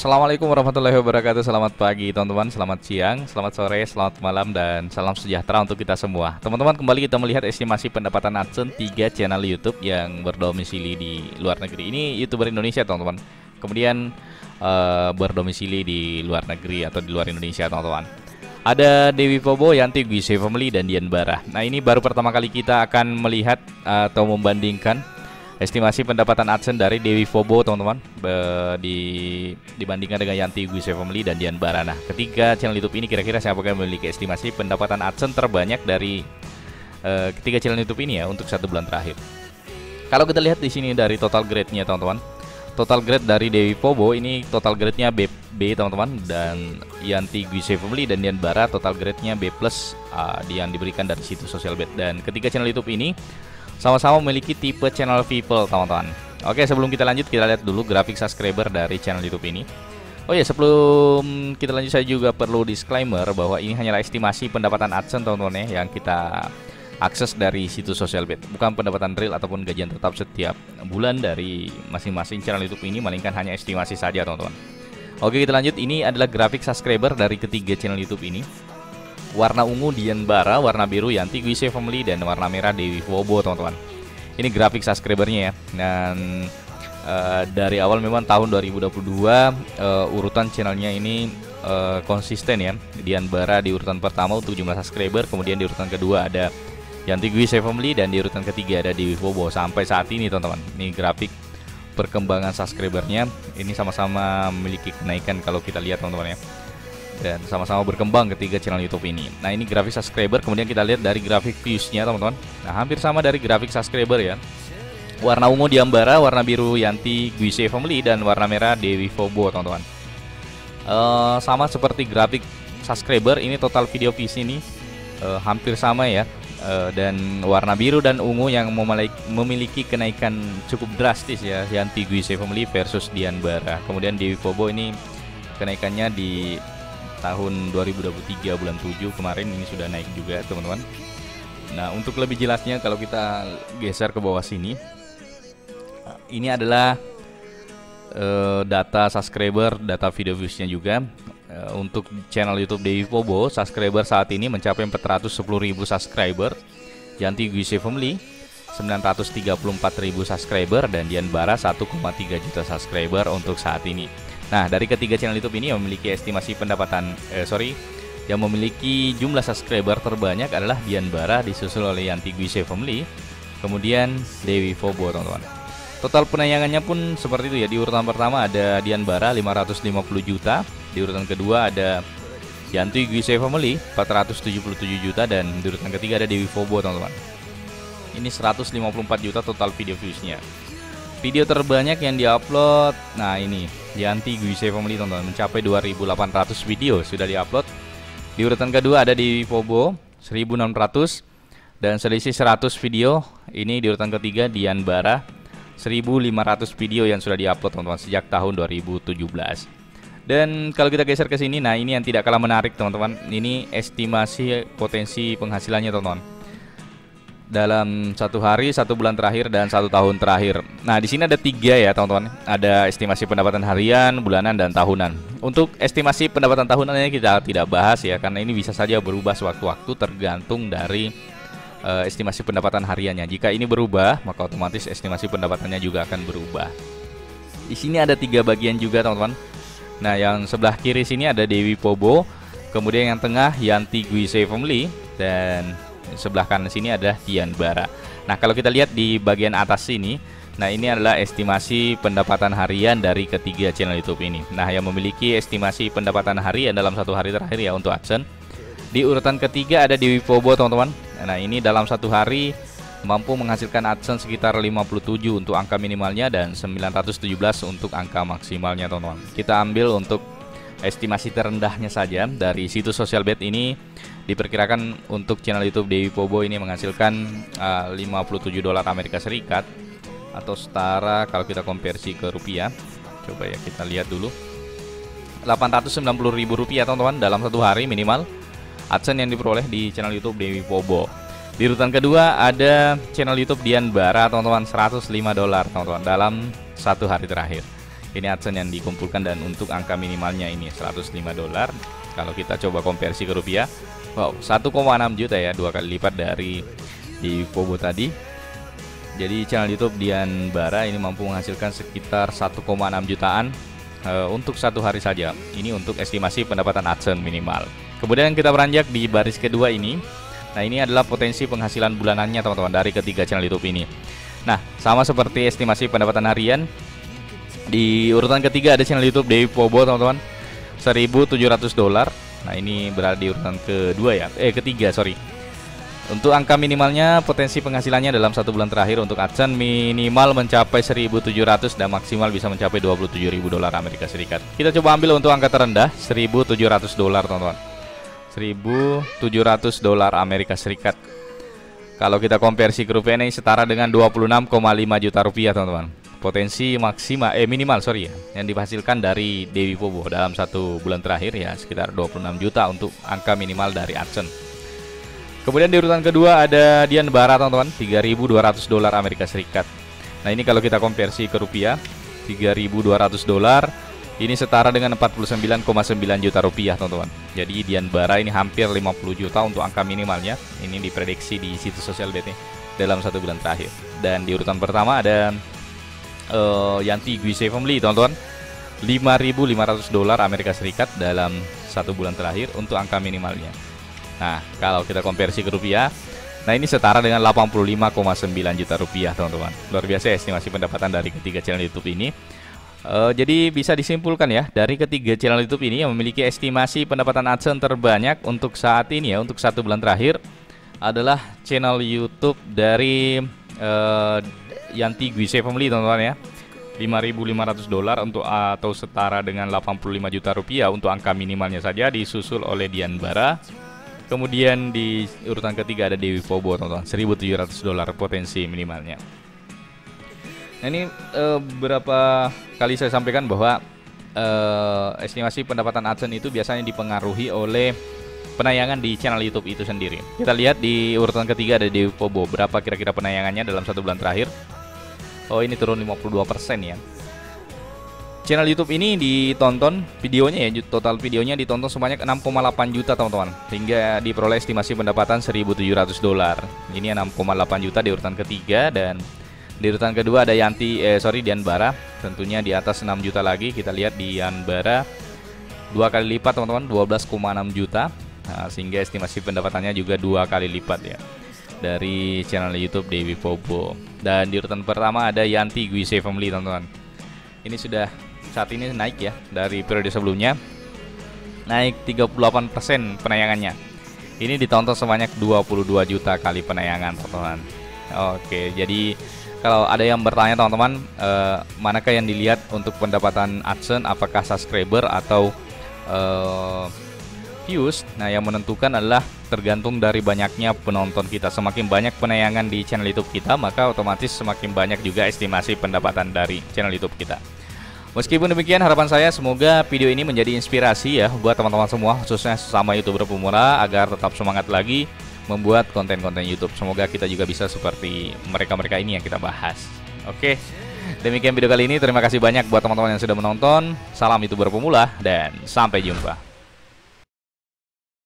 Assalamualaikum warahmatullahi wabarakatuh. Selamat pagi teman-teman, selamat siang, selamat sore, selamat malam Dan salam sejahtera untuk kita semua. Teman-teman kembali kita melihat estimasi pendapatan AdSense 3 channel Youtube yang berdomisili di luar negeri. Ini Youtuber Indonesia teman-teman. Kemudian uh, berdomisili di luar negeri atau di luar Indonesia teman-teman. Ada Dewi Pobo, Yanti Gwise Family, dan Dian Bara Nah ini baru pertama kali kita akan melihat atau membandingkan estimasi pendapatan AdSense dari Dewi Fobo teman-teman di, dibandingkan dengan Yanti Guise Family dan Dian Barana. Ketiga channel YouTube ini kira-kira siapa yang memiliki estimasi pendapatan AdSense terbanyak dari uh, ketiga channel YouTube ini ya untuk satu bulan terakhir. Kalau kita lihat di sini dari total grade-nya teman-teman. Total grade dari Dewi Fobo ini total grade-nya B, B teman-teman dan Yanti Guise Family dan Dian Bara total grade-nya B+ uh, yang diberikan dari situs Social Bet dan ketiga channel YouTube ini sama-sama memiliki tipe channel people teman-teman Oke sebelum kita lanjut kita lihat dulu grafik subscriber dari channel YouTube ini. Oh ya sebelum kita lanjut saya juga perlu disclaimer bahwa ini hanyalah estimasi pendapatan AdSense teman-teman ya yang kita akses dari situs social bet. Bukan pendapatan real ataupun gajian tetap setiap bulan dari masing-masing channel YouTube ini melainkan hanya estimasi saja teman-teman. Oke kita lanjut. Ini adalah grafik subscriber dari ketiga channel YouTube ini warna ungu Dian Bara, warna biru Yanti Gwise Family dan warna merah Dewi Wobo teman-teman. Ini grafik subscribernya ya. Dan uh, dari awal memang tahun 2022 uh, eh, urutan channelnya ini uh, konsisten ya. Dian Bara di urutan pertama untuk jumlah subscriber, kemudian di urutan kedua ada Yanti Gwise Family dan di urutan ketiga ada Dewi Wobo sampai saat ini teman-teman. Ini grafik perkembangan subscribernya ini sama-sama memiliki kenaikan kalau kita lihat teman-teman ya dan sama-sama berkembang ketiga channel YouTube ini. Nah, ini grafik subscriber, kemudian kita lihat dari grafik views-nya, teman-teman. Nah, hampir sama dari grafik subscriber ya. Warna ungu Diambara, warna biru Yanti Guise Family dan warna merah Dewi Fobo, teman-teman. Uh, sama seperti grafik subscriber, ini total video views ini uh, hampir sama ya. Uh, dan warna biru dan ungu yang memiliki kenaikan cukup drastis ya Yanti Guise Family versus Dianbara. Kemudian Dewi Fobo ini kenaikannya di tahun 2023 bulan 7 kemarin ini sudah naik juga teman-teman. Nah untuk lebih jelasnya kalau kita geser ke bawah sini Ini adalah uh, data subscriber, data video viewsnya juga. Uh, Untuk channel Youtube Dewi Pobo Subscriber saat ini mencapai 410.000 subscriber. Janti Guise Family 934.000 subscriber. Dan Dian Bara 1,3 juta subscriber untuk saat ini Nah, dari ketiga channel YouTube ini yang memiliki estimasi pendapatan eh sorry, yang memiliki jumlah subscriber terbanyak adalah Dian Bara disusul oleh Yanti Guise Family, kemudian Dewi Fobo, teman-teman. Total penayangannya pun seperti itu ya. Di urutan pertama ada Dian Bara 550 juta, di urutan kedua ada Yanti Guise Family 477 juta dan di urutan ketiga ada Dewi Fobo, teman-teman. Ini 154 juta total video viewsnya. Video terbanyak yang diupload, nah ini Yanti Guise Family tonton mencapai 2800 video sudah diupload. Di urutan kedua ada di Pobo 1600 dan selisih 100 video. Ini di urutan ketiga Dian Bara 1500 video yang sudah diupload teman-teman sejak tahun 2017. Dan kalau kita geser ke sini, nah ini yang tidak kalah menarik teman-teman. Ini estimasi potensi penghasilannya teman-teman dalam satu hari, satu bulan terakhir, dan satu tahun terakhir. Nah, di sini ada tiga ya, teman-teman. Ada estimasi pendapatan harian, bulanan, dan tahunan. Untuk estimasi pendapatan tahunannya kita tidak bahas ya, karena ini bisa saja berubah sewaktu-waktu tergantung dari uh, estimasi pendapatan hariannya. Jika ini berubah, maka otomatis estimasi pendapatannya juga akan berubah. Di sini ada tiga bagian juga, teman-teman. Nah, yang sebelah kiri sini ada Dewi Pobo, kemudian yang tengah Yanti Guise Family, dan sebelah kanan sini ada Dian Bara. Nah, kalau kita lihat di bagian atas sini, nah ini adalah estimasi pendapatan harian dari ketiga channel YouTube ini. Nah, yang memiliki estimasi pendapatan harian dalam satu hari terakhir ya untuk AdSense. Di urutan ketiga ada Dewi Pobo, teman-teman. Nah, ini dalam satu hari mampu menghasilkan AdSense sekitar 57 untuk angka minimalnya dan 917 untuk angka maksimalnya, teman-teman. Kita ambil untuk estimasi terendahnya saja dari situs Social Bet ini diperkirakan untuk channel YouTube Dewi Pobo ini menghasilkan uh, 57 dolar Amerika Serikat atau setara kalau kita konversi ke rupiah. Coba ya kita lihat dulu. 890 ribu rupiah teman-teman dalam satu hari minimal AdSense yang diperoleh di channel YouTube Dewi Pobo. Di urutan kedua ada channel YouTube Dian Bara teman-teman 105 dolar teman-teman dalam satu hari terakhir. Ini AdSense yang dikumpulkan dan untuk angka minimalnya ini 105 dolar. Kalau kita coba konversi ke rupiah wow 1,6 juta ya dua kali lipat dari di Pobo tadi. Jadi channel YouTube Dian Bara ini mampu menghasilkan sekitar 1,6 jutaan uh, untuk satu hari saja. Ini untuk estimasi pendapatan AdSense minimal. Kemudian kita beranjak di baris kedua ini. Nah ini adalah potensi penghasilan bulanannya teman-teman dari ketiga channel YouTube ini. Nah sama seperti estimasi pendapatan harian di urutan ketiga ada channel YouTube Dewi Pobo teman-teman. 1700 dolar. Nah ini berada di urutan kedua ya. Eh ketiga sorry. Untuk angka minimalnya potensi penghasilannya dalam satu bulan terakhir untuk AdSense minimal mencapai 1700 dan maksimal bisa mencapai 27.000 dolar Amerika Serikat. Kita coba ambil untuk angka terendah 1700 dolar teman-teman. 1700 dolar Amerika Serikat. Kalau kita konversi ke rupiah ini setara dengan 26,5 juta rupiah teman-teman potensi maksimal eh minimal sorry ya yang dihasilkan dari Dewi Pobo dalam satu bulan terakhir ya sekitar 26 juta untuk angka minimal dari AdSense. Kemudian di urutan kedua ada Dian Bara teman-teman 3.200 dolar Amerika Serikat. Nah ini kalau kita konversi ke rupiah 3.200 dolar ini setara dengan 49,9 juta rupiah teman-teman. Jadi Dian Bara ini hampir 50 juta untuk angka minimalnya. Ini diprediksi di situs sosial BT dalam satu bulan terakhir. Dan di urutan pertama ada uh, Yanti Guise Family teman-teman 5.500 dolar Amerika Serikat dalam satu bulan terakhir untuk angka minimalnya. Nah, kalau kita konversi ke rupiah, nah ini setara dengan 85,9 juta rupiah, teman-teman. Luar biasa estimasi pendapatan dari ketiga channel YouTube ini. Uh, jadi bisa disimpulkan ya dari ketiga channel YouTube ini yang memiliki estimasi pendapatan AdSense terbanyak untuk saat ini ya untuk satu bulan terakhir adalah channel YouTube dari uh, Yanti Guise Family teman-teman ya 5.500 dolar untuk atau setara dengan 85 juta rupiah untuk angka minimalnya saja disusul oleh Dian Bara kemudian di urutan ketiga ada Dewi Pobo teman-teman 1.700 dolar potensi minimalnya nah ini e, berapa kali saya sampaikan bahwa e, estimasi pendapatan AdSense itu biasanya dipengaruhi oleh penayangan di channel YouTube itu sendiri. Kita lihat di urutan ketiga ada Dewi Pobo. Berapa kira-kira penayangannya dalam satu bulan terakhir? Oh ini turun 52% ya. Channel YouTube ini ditonton videonya ya total videonya ditonton sebanyak 6,8 juta teman-teman. Hingga diperoleh estimasi pendapatan 1.700 dolar. Ini 6,8 juta di urutan ketiga dan di urutan kedua ada Yanti eh sorry Dian Bara. Tentunya di atas 6 juta lagi kita lihat Dian Bara. Dua kali lipat teman-teman 12,6 juta. Nah, sehingga estimasi pendapatannya juga dua kali lipat ya dari channel YouTube Dewi Pobo. Dan di urutan pertama ada Yanti Guise Family teman-teman. Ini sudah saat ini naik ya dari periode sebelumnya. Naik 38% penayangannya. Ini ditonton sebanyak 22 juta kali penayangan teman-teman. Oke, jadi kalau ada yang bertanya teman-teman, eh, manakah yang dilihat untuk pendapatan AdSense, apakah subscriber atau eh, views? Nah, yang menentukan adalah tergantung dari banyaknya penonton kita. Semakin banyak penayangan di channel YouTube kita, maka otomatis semakin banyak juga estimasi pendapatan dari channel YouTube kita. Meskipun demikian, harapan saya semoga video ini menjadi inspirasi ya buat teman-teman semua, khususnya sama YouTuber pemula agar tetap semangat lagi membuat konten-konten YouTube. Semoga kita juga bisa seperti mereka-mereka ini yang kita bahas. Oke. Demikian video kali ini. Terima kasih banyak buat teman-teman yang sudah menonton. Salam YouTuber pemula dan sampai jumpa.